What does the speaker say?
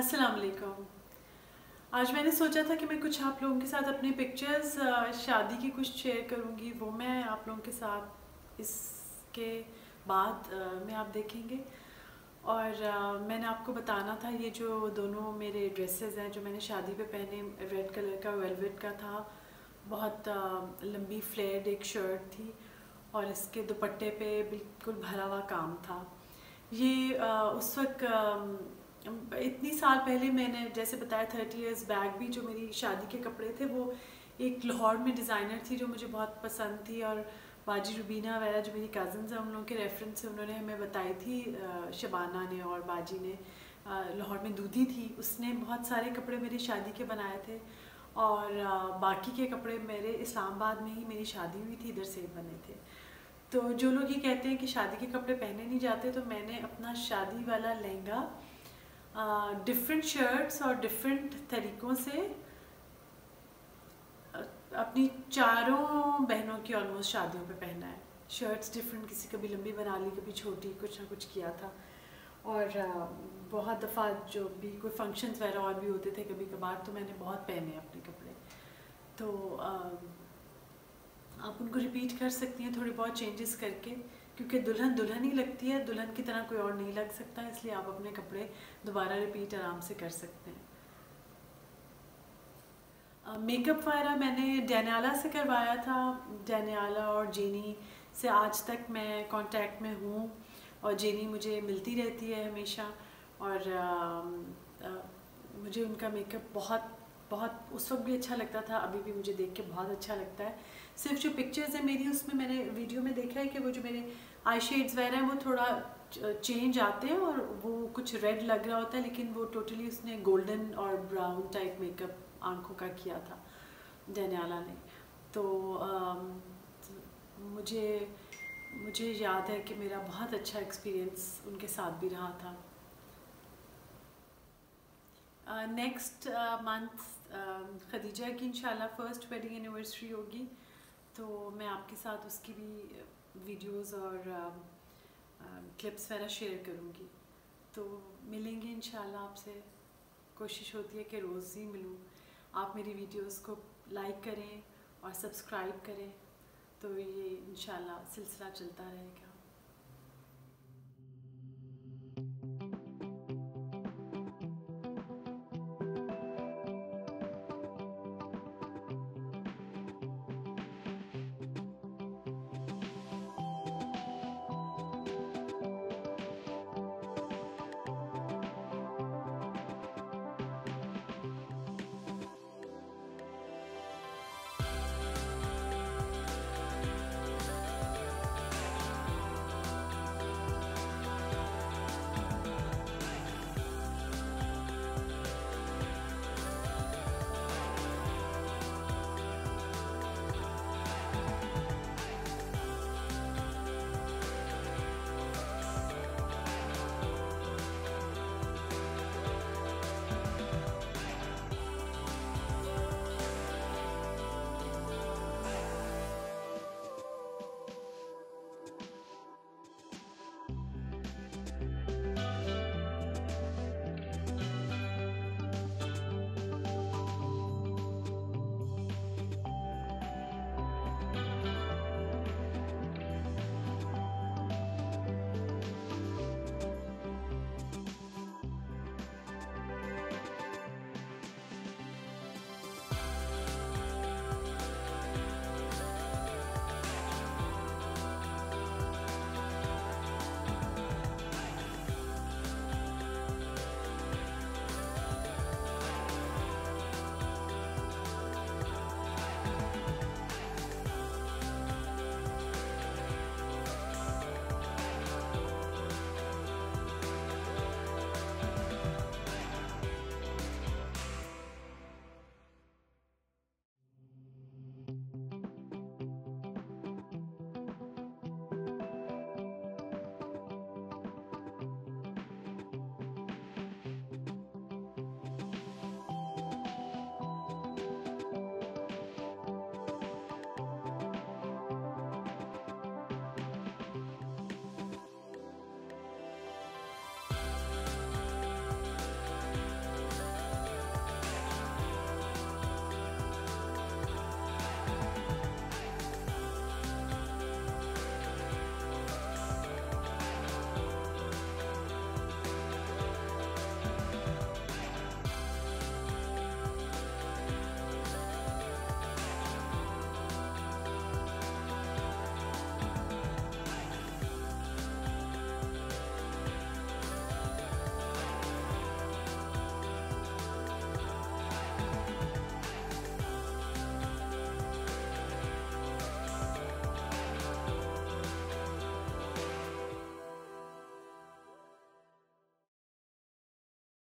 अस्सलाम वालेकुम आज मैंने सोचा था कि मैं कुछ आप लोगों के साथ अपने पिक्चर्स शादी की कुछ शेयर करूँगी, वो मैं आप लोगों के साथ इसके बाद में आप देखेंगे। और मैंने आपको बताना था, ये जो दोनों मेरे ड्रेसेस हैं, जो मैंने शादी पे पहने रेड कलर का वेलवेट का था, बहुत लंबी फ्लेड एक शर्ट थी, और इसके दुपट्टे पे बिल्कुल भरा हुआ काम था। ये उस वक्त इतनी साल पहले मैंने, जैसे बताया थर्टी इयर्स बैक भी जो मेरी शादी के कपड़े थे, वो एक लाहौर में डिज़ाइनर थी जो मुझे बहुत पसंद थी और बाजी रुबीना वगैरह जो मेरी कज़न्स हैं, उन लोगों के रेफरेंस से उन्होंने हमें बताई थी शबाना ने और बाजी ने। लाहौर में दूधी थी, उसने बहुत सारे कपड़े मेरी शादी के बनाए थे और बाकी के कपड़े मेरे इस्लामाबाद में ही मेरी शादी हुई थी, इधर से बने थे। तो जो लोग ये कहते हैं कि शादी के कपड़े पहने नहीं जाते तो मैंने अपना शादी वाला लहंगा डिफरेंट शर्ट्स और डिफरेंट तरीक़ों से अपनी चारों बहनों की ऑलमोस्ट शादियों पे पहना है। शर्ट्स डिफरेंट किसी कभी लंबी बना ली, कभी छोटी, कुछ ना कुछ किया था। और बहुत दफ़ा जो भी कोई फ़ंक्शंस वगैरह और भी होते थे, कभी कभार तो मैंने बहुत पहने अपने कपड़े। तो आप उनको रिपीट कर सकती हैं, थोड़ी बहुत चेंजेस करके। क्योंकि दुल्हन दुल्हन ही लगती है दुल्हन की तरह कोई और नहीं लग सकता इसलिए आप अपने कपड़े दोबारा रिपीट आराम से कर सकते हैं। मेकअप वगैरह मैंने डैनियाला से करवाया था डैनियाला और जेनी से आज तक मैं कांटेक्ट में हूँ और जेनी मुझे मिलती रहती है हमेशा और आ, आ, मुझे उनका मेकअप बहुत बहुत उस वक्त भी अच्छा लगता था अभी भी मुझे देख के बहुत अच्छा लगता है। सिर्फ़ जो पिक्चर्स है मेरी उसमें मैंने वीडियो में देखा है कि वो जो मेरे आई शेड्स वगैरह हैं, वो थोड़ा चेंज आते हैं और वो कुछ रेड लग रहा होता है, लेकिन वो टोटली उसने गोल्डन और ब्राउन टाइप मेकअप आँखों का किया था डैनियाला ने। तो मुझे मुझे याद है कि मेरा बहुत अच्छा एक्सपीरियंस उनके साथ भी रहा था। नेक्स्ट मंथ खदीजा की इंशाल्लाह फ़र्स्ट वेडिंग एनिवर्सरी होगी तो मैं आपके साथ उसकी भी वीडियोस और क्लिप्स वगैरह शेयर करूँगी। तो मिलेंगे इन आपसे। कोशिश होती है कि रोज़ ही मिलूँ। आप मेरी वीडियोस को लाइक करें और सब्सक्राइब करें। तो ये इन सिलसिला चलता रहेगा।